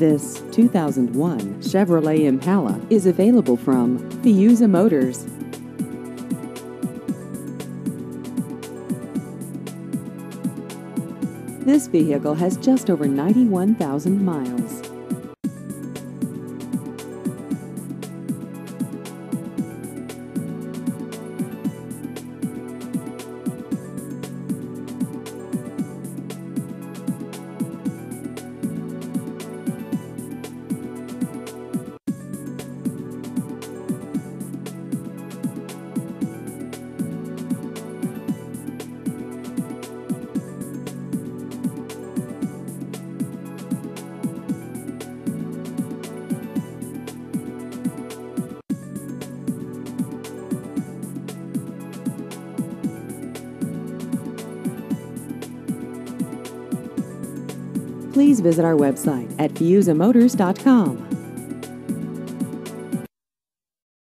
This 2001 Chevrolet Impala is available from Fiuza Motors. This vehicle has just over 91,000 miles. Please visit our website at fiuzamotors.com.